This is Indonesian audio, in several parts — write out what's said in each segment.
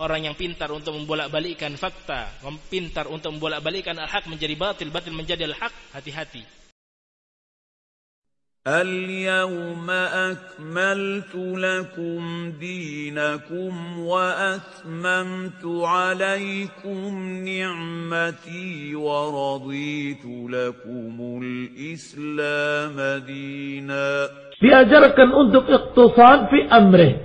orang yang pintar untuk membolak-balikkan fakta, pintar untuk membolak-balikkan al-haq menjadi batil, batil menjadi al-haq, hati-hati. اليوم أكملت لكم دينكم وأتممت عليكم نعمتي ورضيت لكم الإسلام دينا Diajarkan untuk iktisad fi amrih.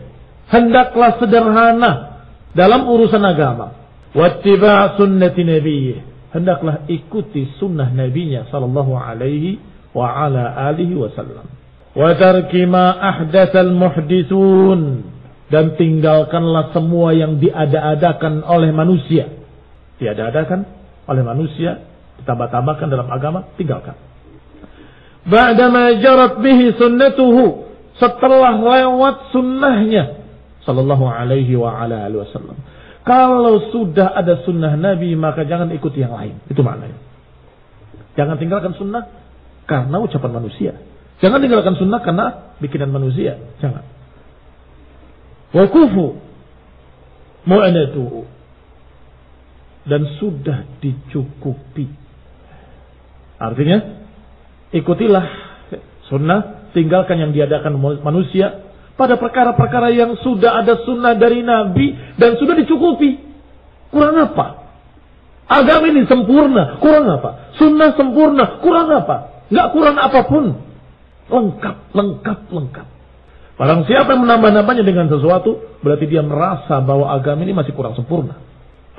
Hendaklah sederhana dalam urusan agama. Wattiba' sunnati nabiyyih. Hendaklah ikuti sunnah nabinya sallallahu alaihi wa ala alihi wasallam. Wa tarki ma ahdatsal muhditsun dan tinggalkanlah semua yang diada-adakan oleh manusia. Diada-adakan oleh manusia, ditambah-tambahkan dalam agama, tinggalkan. Ba'dama jarat bihi sunnatuhu setelah lewat sunnahnya sallallahu alaihi wa ala alihi wasallam. Kalau sudah ada sunnah Nabi maka jangan ikuti yang lain. Itu maknanya. Jangan tinggalkan sunnah karena ucapan manusia. Jangan tinggalkan sunnah karena bikinan manusia. Jangan. Wakufu mu'anatuhu. Dan sudah dicukupi. Artinya, ikutilah sunnah, tinggalkan yang diadakan manusia pada perkara-perkara yang sudah ada sunnah dari Nabi dan sudah dicukupi. Kurang apa? Agama ini sempurna, kurang apa? Sunnah sempurna, kurang apa? Nggak kurang apa pun. Lengkap, lengkap, lengkap. Barang siapa yang menambah-nambahnya dengan sesuatu, berarti dia merasa bahwa agama ini masih kurang sempurna.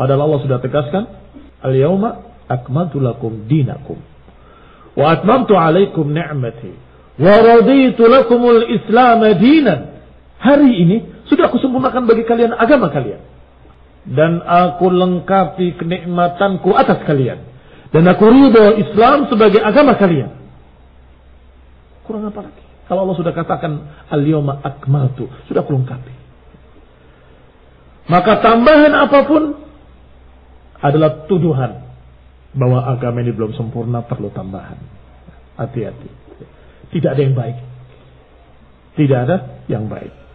Padahal Allah sudah tegaskan, Al-yawma akmaltu lakum dinakum. Wa atmamtu alaikum ni'mati. Wa raditu lakumul islam dinan. Hari ini sudah aku sempurnakan bagi kalian agama kalian. Dan aku lengkapi kenikmatanku atas kalian. Dan aku ridho Islam sebagai agama kalian. Kurang apa lagi? Kalau Allah sudah katakan al-yawma akmaltu, sudah kelengkapi. Maka tambahan apa pun adalah tuduhan bahwa agama ini belum sempurna perlu tambahan. Hati-hati. Tidak ada yang baik. Tidak ada yang baik.